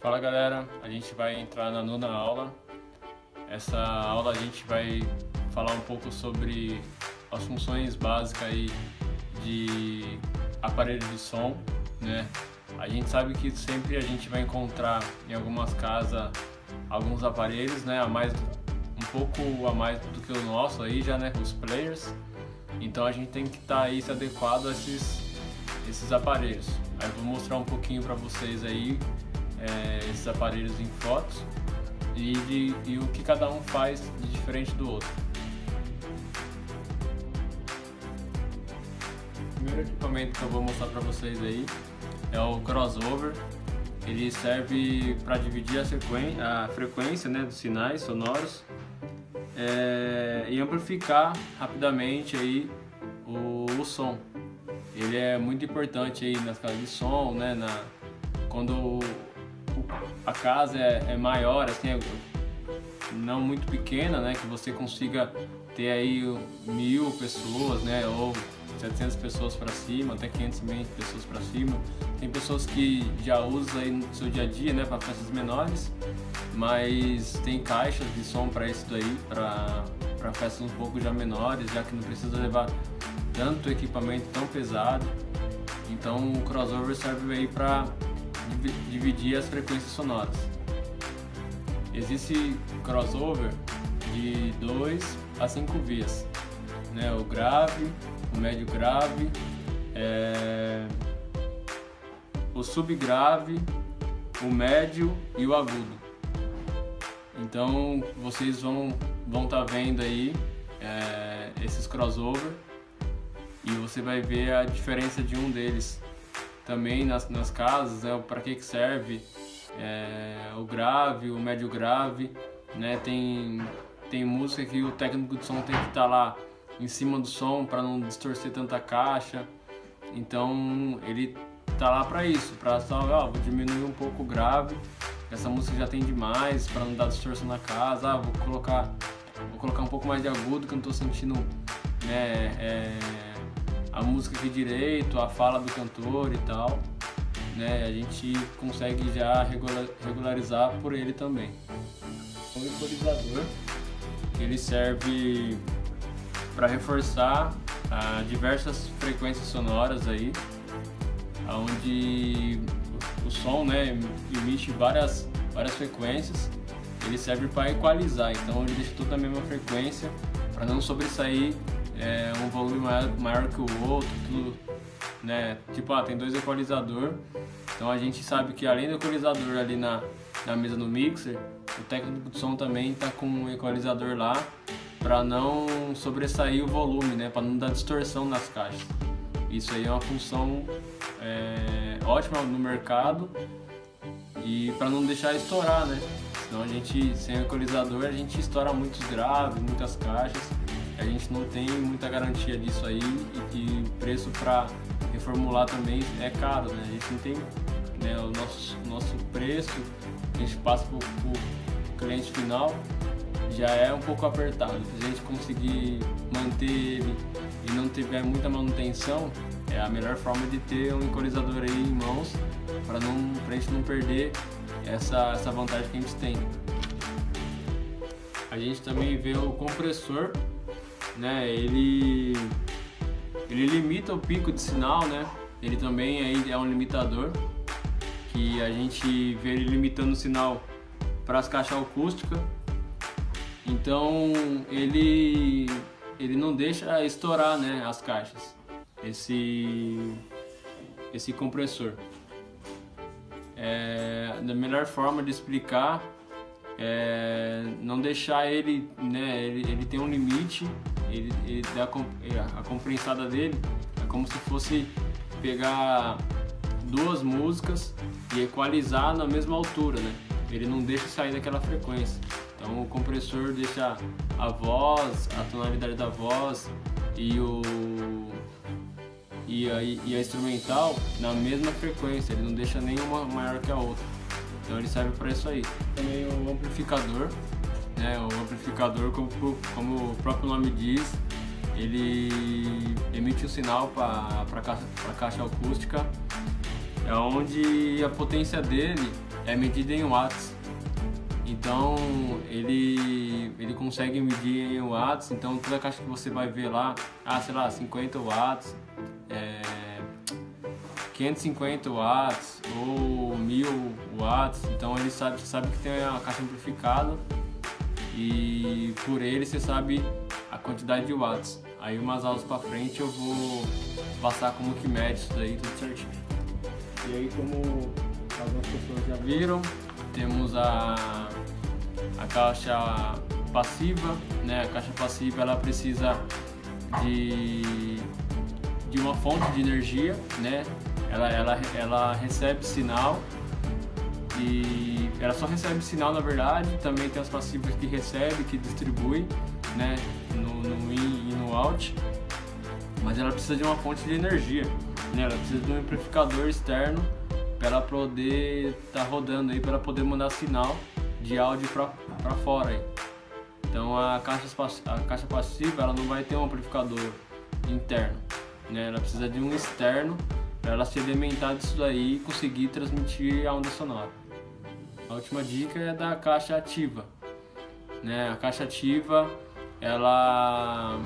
Fala galera, a gente vai entrar na nona aula. Essa aula a gente vai falar um pouco sobre as funções básicas aí de aparelho de som, né? A gente sabe que sempre a gente vai encontrar em algumas casas alguns aparelhos, né? A mais um pouco a mais do que o nosso aí já, né? Os players. Então a gente tem que estar tá aí se adequado a esses esses aparelhos. Aí eu vou mostrar um pouquinho para vocês aí é, esses aparelhos em fotos e, de, e o que cada um faz de diferente do outro. O primeiro equipamento que eu vou mostrar para vocês aí é o crossover. Ele serve para dividir a, a frequência né, dos sinais sonoros é, e amplificar rapidamente aí o, o, som. Ele é muito importante aí nas casas de som, né, na, quando a casa é, é maior, assim, é não muito pequena, né? Que você consiga ter aí mil pessoas, né? Ou 700 pessoas para cima, até 500 pessoas para cima. Tem pessoas que já usam aí no seu dia a dia, né? Para festas menores, mas tem caixas de som para isso daí, para festas um pouco já menores, já que não precisa levar tanto equipamento tão pesado. Então o crossover serve aí para dividir as frequências sonoras. Existe crossover de 2 a 5 vias, né? o grave, o médio grave, é... o subgrave, o médio e o agudo. Então vocês vão vão estar tá vendo aí é, esses crossover e você vai ver a diferença de um deles também nas, nas casas, né, para que, que serve é, o grave, o médio grave, né, tem, tem música que o técnico de som tem que estar tá lá em cima do som para não distorcer tanta caixa, então ele tá lá para isso, para só, ó, vou diminuir um pouco o grave, essa música já tem demais para não dar distorção na casa, ah, vou colocar vou colocar um pouco mais de agudo que eu não estou sentindo né, é, a música aqui direito, a fala do cantor e tal, né? A gente consegue já regularizar por ele também. O equalizador, ele serve para reforçar ah, diversas frequências sonoras aí, onde o som, né, emite várias várias frequências. Ele serve para equalizar, então ele deixa tudo na mesma frequência para não sobressair é, um volume maior, maior, que o outro, tudo, né? Tipo, ah, tem dois equalizador, então a gente sabe que além do equalizador ali na, na mesa do mixer, o técnico de som também tá com um equalizador lá para não sobressair o volume, né? Para não dar distorção nas caixas. Isso aí é uma função é, ótima no mercado e para não deixar estourar, né? Senão a gente, sem equalizador, a gente estoura muitos graves, muitas caixas a gente não tem muita garantia disso aí e que o preço para reformular também é caro, né? A gente não tem né, o nosso, nosso preço que a gente passa para o cliente final já é um pouco apertado. Se a gente conseguir manter ele e não tiver muita manutenção, é a melhor forma de ter um equalizador aí em mãos para não, a gente não perder essa, essa vantagem que a gente tem. A gente também vê o compressor né? Ele ele limita o pico de sinal, né? Ele também aí é um limitador que a gente vê ele limitando o sinal para as caixas acústicas. Então ele ele não deixa estourar, né, as caixas. Esse esse compressor. É, da melhor forma de explicar é não deixar ele, né, ele, ele tem um limite ele, ele dá a, a comprensada dele é como se fosse pegar duas músicas e equalizar na mesma altura, né? Ele não deixa sair daquela frequência. Então o compressor deixa a voz, a tonalidade da voz e o e a, e a instrumental na mesma frequência. Ele não deixa nenhuma maior que a outra. Então ele serve para isso aí. Também o amplificador né? O amplificador, como, como o próprio nome diz, ele emite um sinal para a caixa, caixa acústica, é onde a potência dele é medida em watts. Então ele, ele consegue medir em watts, então toda caixa que você vai ver lá, ah, sei lá, 50 watts, é, 550 watts ou 1000 watts, então ele sabe, sabe que tem a caixa amplificada e por ele você sabe a quantidade de watts. Aí umas aulas para frente eu vou passar como que mede isso daí tudo certinho. E aí como algumas pessoas já viram, temos a, a caixa passiva, né? A caixa passiva ela precisa de, de uma fonte de energia, né? Ela, ela, ela recebe sinal e ela só recebe sinal na verdade, também tem as passivas que recebe, que distribui, né? No, no in e no out, mas ela precisa de uma fonte de energia, né? Ela precisa de um amplificador externo para ela poder estar tá rodando aí, para poder mandar sinal de áudio para fora aí. Então a caixa, a caixa passiva ela não vai ter um amplificador interno, né? Ela precisa de um externo para ela se alimentar disso daí e conseguir transmitir a onda sonora. A última dica é da caixa ativa, né? A caixa ativa ela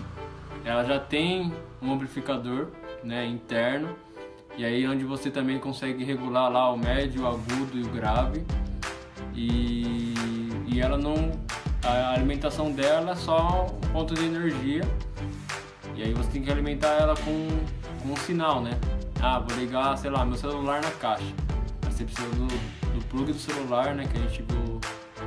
ela já tem um amplificador, né, interno e aí onde você também consegue regular lá o médio, o agudo e o grave. E, e ela não. A alimentação dela é só um ponto de energia. E aí você tem que alimentar ela com, com um sinal, né? Ah, vou ligar, sei lá, meu celular na caixa. Aí você precisa do, do plug do celular, né? Que a gente viu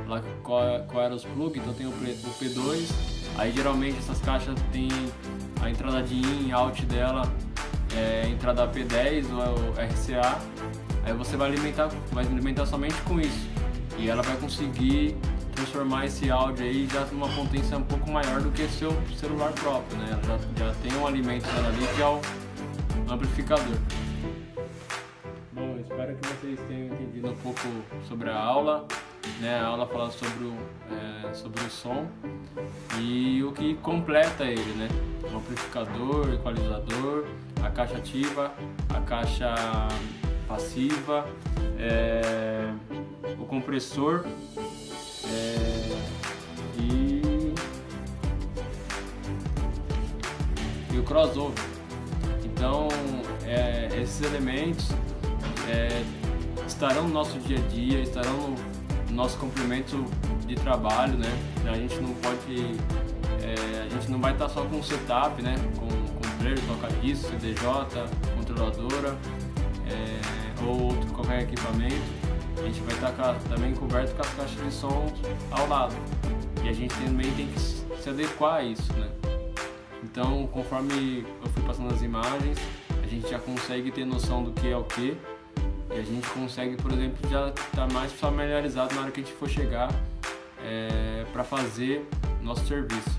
lá qual, qual eram os plugs, então tem o, o P2. Aí geralmente essas caixas tem a entrada de in e out dela é, entrada P10 ou RCA, aí você vai alimentar, vai alimentar somente com isso. E ela vai conseguir transformar esse áudio aí já numa potência um pouco maior do que seu celular próprio, né? Ela já, já tem um alimento dela ali que é o amplificador. Espero que vocês tenham entendido um pouco sobre a aula. Né, a aula fala sobre o, é, sobre o som e o que completa ele, né? O amplificador, equalizador, a caixa ativa, a caixa passiva, é, o compressor é, e, e, o crossover. Então, é, esses elementos é, estarão no nosso dia a dia, estarão no, no nosso complemento de trabalho, né? A gente não pode, é, a gente não vai estar só com o setup, né? Com, player, toca-disco, CDJ, controladora é, ou outro qualquer equipamento. A gente vai estar também coberto com as caixas de som ao lado. E a gente também tem que se adequar a isso, né? Então, conforme eu fui passando as imagens, a gente já consegue ter noção do que é o que. E a gente consegue, por exemplo, já estar tá mais familiarizado na hora que a gente for chegar é, para fazer nosso serviço.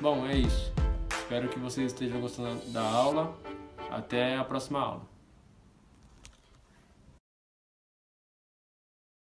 Bom, é isso. Espero que vocês estejam gostando da aula. Até a próxima aula.